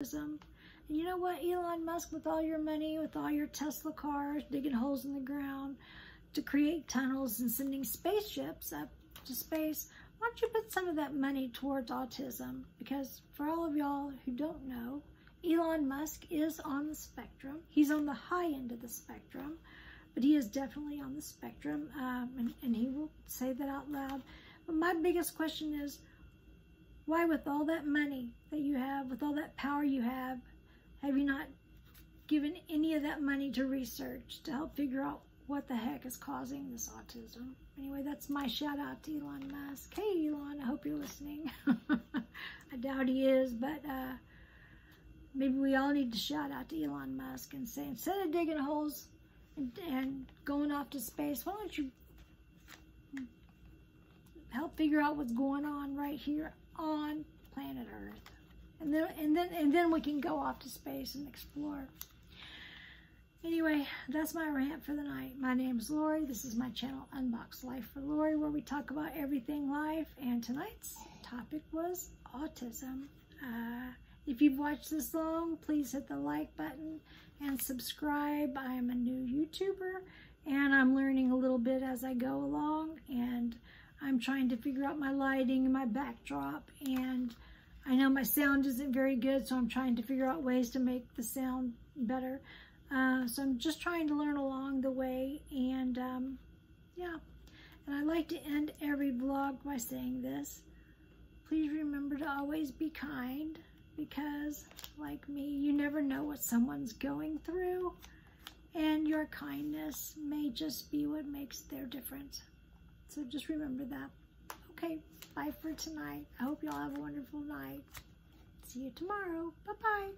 And you know what, Elon Musk, with all your money, with all your Tesla cars, digging holes in the ground to create tunnels and sending spaceships up to space, why don't you put some of that money towards autism? Because for all of y'all who don't know, Elon Musk is on the spectrum. He's on the high end of the spectrum, but he is definitely on the spectrum, um, and, and he will say that out loud. But my biggest question is, why with all that money that you have, with all that power you have, have you not given any of that money to research to help figure out what the heck is causing this autism? Anyway, that's my shout out to Elon Musk. Hey, Elon, I hope you're listening. I doubt he is, but uh, maybe we all need to shout out to Elon Musk and say, instead of digging holes and, and going off to space, why don't you figure out what's going on right here on planet Earth? And then, and then, and then we can go off to space and explore. Anyway, that's my rant for the night. My name is Lori. This is my channel, Unbox Life for Lori, where we talk about everything life. And tonight's topic was autism. Uh, if you've watched this long, please hit the like button and subscribe. I am a new YouTuber and I'm learning a little bit as I go along and I'm trying to figure out my lighting and my backdrop and I know my sound isn't very good so I'm trying to figure out ways to make the sound better. Uh, so I'm just trying to learn along the way and um, yeah. And I like to end every vlog by saying this. Please remember to always be kind because, like me, you never know what someone's going through, and your kindness may just be what makes their difference. So just remember that. Okay, bye for tonight. I hope y'all have a wonderful night. See you tomorrow. Bye-bye.